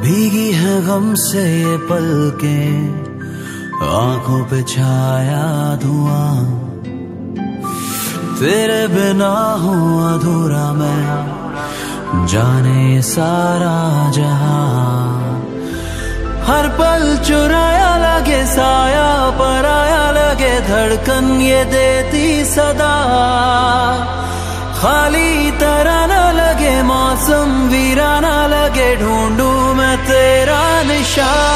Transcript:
भीगी है गम से ये पल के आँखों पे छाया धुआँ। तेरे बिना हूँ अधूरा मैं। जाने सारा जहाँ। हर पल चुराया लगे, साया पराया लगे, धड़कन ये देती सदा। खाली तरह न लगे, मौसम वीराना लगे, ढूंढू मैं तेरा निशान।